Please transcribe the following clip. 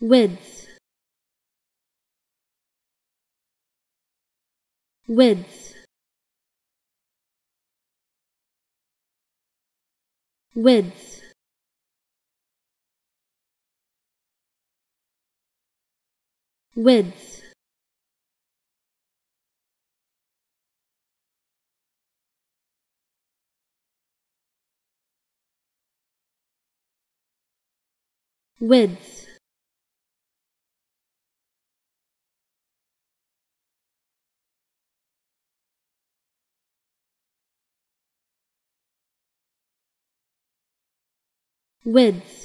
width. Width. Width. Width. Width width